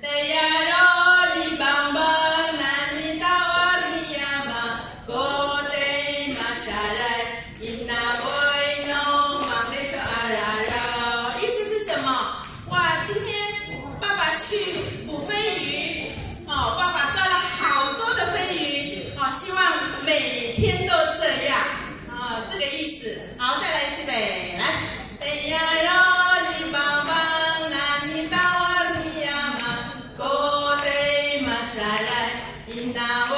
来呀来个大地呀嘛哥对马杀鸡那个忙来是阿拉呀意思是什么？哇今天爸爸去捕飞鱼哦爸爸抓了好多的飞鱼哦希望每天都这样。Now